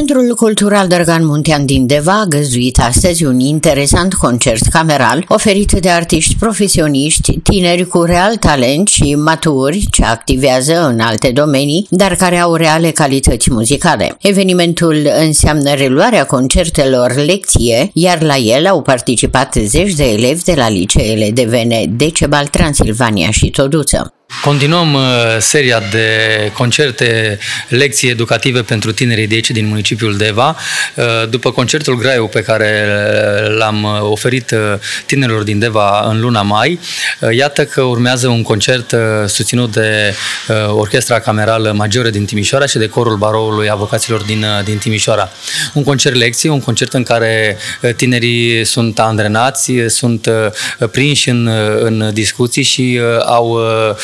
Centrul Cultural Dărgan Muntean din Deva a găzduit astăzi un interesant concert cameral oferit de artiști profesioniști, tineri cu real talent și maturi ce activează în alte domenii, dar care au reale calități muzicale. Evenimentul înseamnă reluarea concertelor lecție, iar la el au participat zeci de elevi de la liceele de Vene, Decebal, Transilvania și Toduță. Continuăm uh, seria de concerte, lecții educative pentru tinerii de aici din municipiul Deva. Uh, după concertul Graiu pe care uh, l-am oferit tinerilor din Deva în luna mai, iată că urmează un concert susținut de Orchestra Camerală Majoră din Timișoara și de Corul Baroului Avocaților din, din Timișoara. Un concert lecții, un concert în care tinerii sunt andrenați, sunt prinși în, în discuții și au Uh,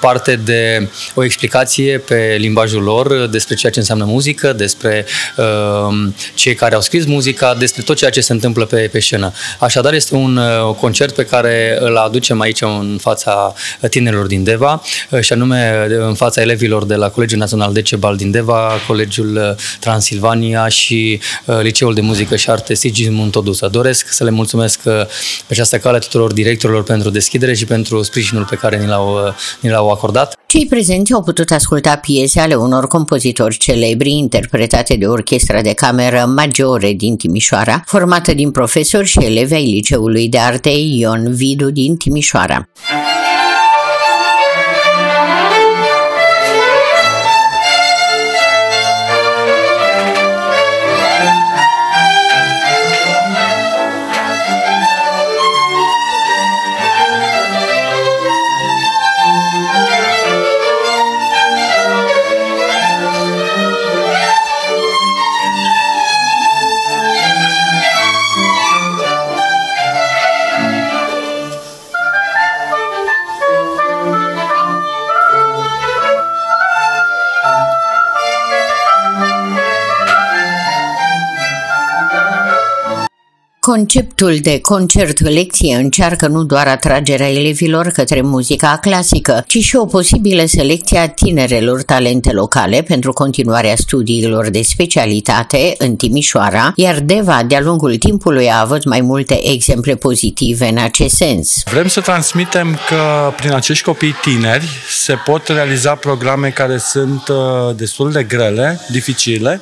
parte de o explicație pe limbajul lor despre ceea ce înseamnă muzică, despre uh, cei care au scris muzica, despre tot ceea ce se întâmplă pe, pe scenă. Așadar, este un uh, concert pe care îl aducem aici în fața tinerilor din Deva și anume în fața elevilor de la Colegiul Național Decebal din Deva, Colegiul Transilvania și Liceul de Muzică și Arte Sigismund Todusa. Doresc să le mulțumesc pe această cale tuturor directorilor pentru deschidere și pentru sprijinul pe care ni l-au ni l-au acordat. Cei prezenți au putut asculta piese ale unor compozitori celebri interpretate de Orchestra de Cameră Majore din Timișoara, formată din profesori și elevi ai Liceului de Arte Ion Vidu din Timișoara. Conceptul de concert-lecție încearcă nu doar atragerea elevilor către muzica clasică, ci și o posibilă selecție a tinerelor talente locale pentru continuarea studiilor de specialitate în Timișoara, iar Deva de-a lungul timpului a avut mai multe exemple pozitive în acest sens. Vrem să transmitem că prin acești copii tineri se pot realiza programe care sunt uh, destul de grele, dificile,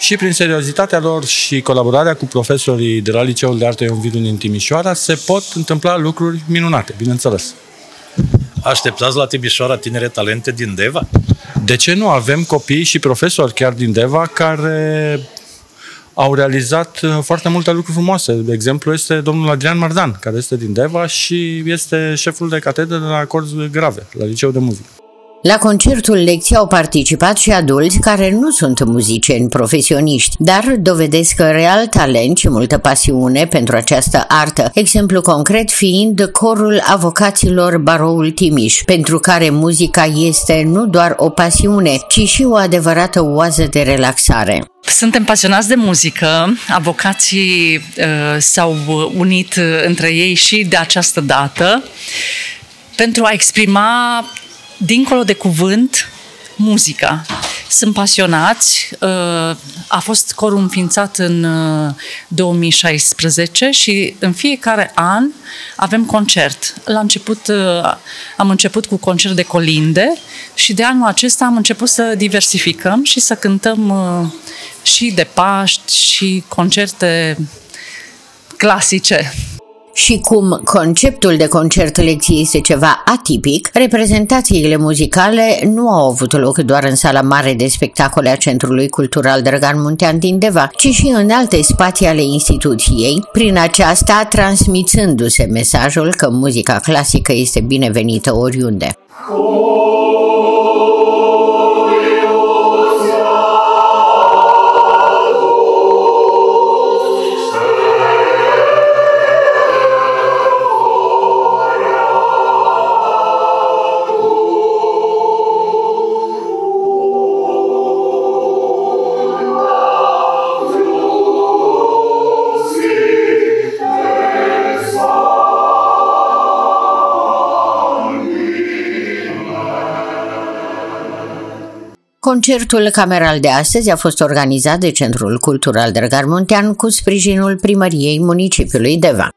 și prin seriozitatea lor și colaborarea cu profesorii de la Liceul de Arte Ion Vidu din Timișoara se pot întâmpla lucruri minunate, bineînțeles. Așteptați la Timișoara tinere talente din Deva? De ce nu? Avem copii și profesori chiar din Deva care au realizat uh, foarte multe lucruri frumoase. De exemplu, este domnul Adrian Mardan, care este din Deva și este șeful de catedră de la acorzi grave, la Liceul de Muzică. La concertul lecții au participat și adulți care nu sunt muzicieni profesioniști, dar dovedesc real talent și multă pasiune pentru această artă, exemplu concret fiind corul avocaților Baroul Timiș, pentru care muzica este nu doar o pasiune, ci și o adevărată oază de relaxare. Suntem pasionați de muzică, avocații uh, s-au unit între ei și de această dată pentru a exprima dincolo de cuvânt, muzica. Sunt pasionați. Uh, a fost corul înființat în 2016 uh, și în fiecare an avem concert. La început uh, am început cu concert de colinde și de anul acesta am început să diversificăm și să cântăm și de Paști și concerte clasice și cum conceptul de concert lecție este ceva atipic, reprezentațiile muzicale nu au avut loc doar în sala mare de spectacole a Centrului Cultural Drăgan Muntean din Deva, ci și în alte spații ale instituției, prin aceasta transmițându-se mesajul că muzica clasică este binevenită oriunde. Oh. Concertul cameral de astăzi a fost organizat de Centrul Cultural Drăgar Muntean cu sprijinul primăriei municipiului Deva.